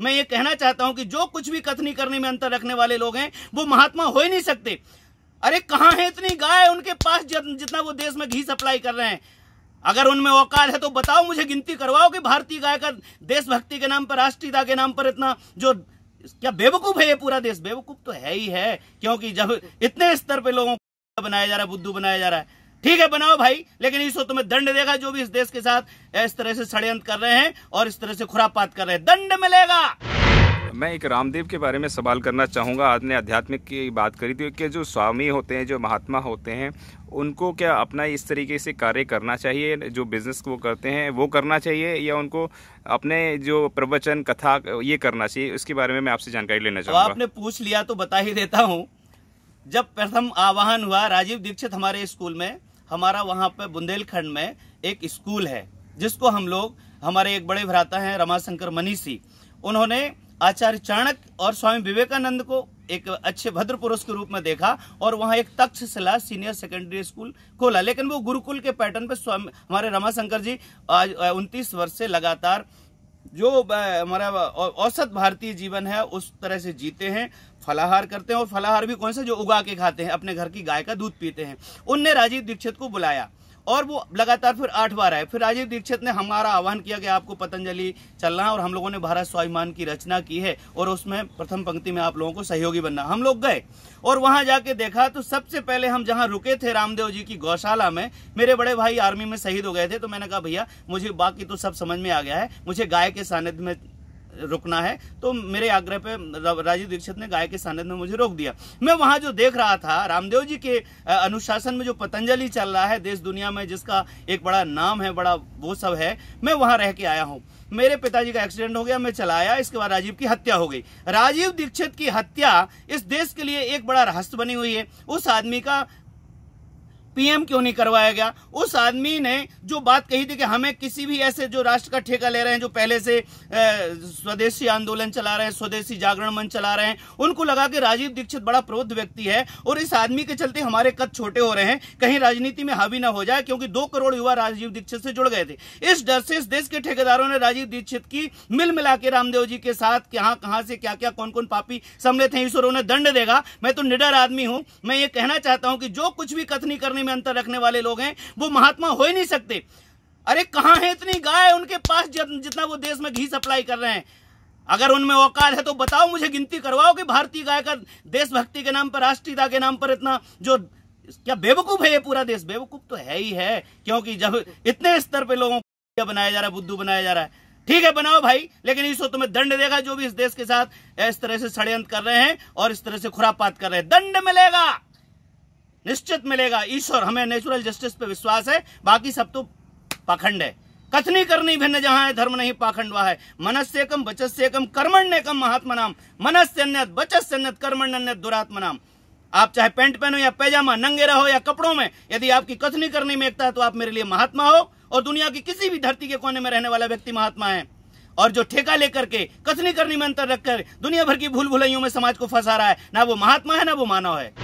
मैं ये कहना चाहता हूँ कि जो कुछ भी कथनी करने में अंतर रखने वाले लोग हैं, वो महात्मा हो ही नहीं सकते। अरे कहाँ है इतनी गाय? उनके पास जितना वो देश में घी सप्लाई कर रहे हैं। अगर उनमें औकात है तो बताओ मुझे गिनती करवाओ कि भारतीय गाय का देशभक्ति के नाम पर, राष्ट्रीयता के नाम पर इतना जो क्या बेवकूफ़ है ये पूरा देश? बेवकूफ़ तो है ही है, क्योंकि जब इतने स्तर पे लोगों को बनाया जा रहा है, बुद्धू बनाया जा रहा है ठीक है बनाओ भाई। लेकिन इसको तुम्हें दंड देगा जो भी इस देश के साथ इस तरह से षड्यंत्र कर रहे हैं और इस तरह से खुरापात कर रहे हैं। दंड मिलेगा। मैं एक रामदेव के बारे में सवाल करना चाहूँगा। आपने आध्यात्मिक की बात करी थी कि जो स्वामी होते हैं जो महात्मा होते हैं उनको क्या अपना इस तरीके से कार्य करना चाहिए? जो बिज़नेस वो करते हैं वो करना चाहिए या उनको अपने जो प्रवचन कथा ये करना चाहिए? उसके बारे में मैं आपसे जानकारी लेना चाहूँगा। आपने पूछ लिया तो बता ही देता हूँ। जब प्रथम आवाहन हुआ राजीव दीक्षित हमारे स्कूल में हमारा वहाँ पे बुंदेलखंड में एक स्कूल है, जिसको हम लोग, हमारे एक बड़े भ्राता हैं रमाशंकर मनीषी, उन्होंने आचार्य चाणक्य और स्वामी विवेकानंद को एक अच्छे भद्र पुरुष के रूप में देखा और वहाँ एक तक्षशिला सीनियर सेकेंडरी स्कूल खोला। लेकिन वो गुरुकुल के पैटर्न पे स्वामी, हमारे रमाशंकर जी आज, उनतीस वर्ष से लगातार जो हमारा औसत भारतीय जीवन है, उस तरह से जीते हैं, फलाहार करते हैं, और फलाहार भी कौन सा? जो उगा के खाते हैं, अपने घर की गाय का दूध पीते हैं। उनने राजीव दीक्षित को बुलाया। और वो लगातार फिर आठ बार आए। फिर राजीव दीक्षित ने हमारा आह्वान किया कि आपको पतंजलि चलना और हम लोगों ने भारत स्वाभिमान की रचना की है और उसमें प्रथम पंक्ति में आप लोगों को सहयोगी बनना हम लोग गए और वहाँ जाके देखा तो सबसे पहले हम जहाँ रुके थे रामदेव जी की गौशाला में, मेरे बड़े भाई आर्मी में शहीद हो गए थे तो मैंने कहा, भैया, मुझे बाकी तो सब समझ में आ गया है। मुझे गाय के सानिध्य में रुकना है तो मेरे आग्रह पे राजीव दीक्षित ने गाय के सानिध्य में मुझे रोक दिया। मैं वहाँ जो देख रहा था, रामदेव जी के अनुशासन में जो पतंजलि चल रहा है देश दुनिया में, जिसका एक बड़ा नाम है, बड़ा वो सब है, मैं वहाँ रह के आया हूँ। मेरे पिताजी का एक्सीडेंट हो गया, मैं चलाया इसके बाद राजीव की हत्या हो गई। राजीव दीक्षित की हत्या इस देश के लिए एक बड़ा रहस्य बनी हुई है। उस आदमी का पीएम क्यों नहीं करवाया गया? उस आदमी ने जो बात कही थी कि हमें किसी भी ऐसे जो राष्ट्र का ठेका ले रहे हैं, जो पहले से स्वदेशी आंदोलन चला रहे हैं, स्वदेशी जागरण मंच चला रहे हैं, उनको लगा कि राजीव दीक्षित बड़ा प्रबुद्ध व्यक्ति है और इस आदमी के चलते हमारे कद छोटे हो रहे हैं। कहीं राजनीति में हावी ना हो जाए, क्योंकि दो करोड़ युवा राजीव दीक्षित से जुड़ गए थे। इस डर से इस देश के ठेकेदारों ने राजीव दीक्षित की मिल मिला के रामदेव जी के साथ कहाँ कहाँ से क्या क्या कौन कौन पापी सम्मिलित हैं ईश्वर उन्हें दंड देगा। मैं तो निडर आदमी हूँ। मैं ये कहना चाहता हूँ कि जो कुछ भी कथनी करने में अंतर रखने वाले लोग हैं, वो महात्मा हो ही नहीं सकते। अरे कहाँ है इतनी गाय? उनके पास जितना वो देश में घी सप्लाई कर रहे हैं। अगर उनमें औकात है तो बताओ मुझे, गिनती करवाओ कि भारतीय गाय का देशभक्ति के नाम पर, राष्ट्रीयता के नाम पर इतना जो, क्या बेवकूफ़ है ये पूरा देश? बेवकूफ़ तो है ही है, क्योंकि जब इतने स्तर पे लोगों को बनाया जा रहा है, बुद्धू बनाया जा रहा है। ठीक है, बनाओ भाई, लेकिन इसको तुम्हें दंड देगा जो भी इस देश के साथ इस तरह से षड्यंत्र कर रहे हैं और इस तरह से खुरापात कर रहे हैं। दंड मिलेगा! निश्चित मिलेगा। ईश्वर हमें नेचुरल जस्टिस पे विश्वास है। बाकी सब तो पाखंड है। कथनी करनी, भिन्न जहाँ है, धर्म नहीं, पाखंड वहा है। मनस्य कम बचस्य कम कर्मण्य कम महात्मा नाम मनस्य अन्य बचस्य अन्य कर्मण्य अन्य दुरात्मा नाम आप चाहे पेंट पहनो या पैजामा, नंगे रहो या कपड़ों में, यदि आपकी कथनी करनी में एकता है तो आप मेरे लिए महात्मा हो और दुनिया की किसी भी धरती के कोने में रहने वाला व्यक्ति महात्मा है। और जो ठेका लेकर के कथनी करनी में अंतर रखकर दुनिया भर की भूल भुलैयों में समाज को फंसा रहा है, ना वो महात्मा है, ना वो मानव है।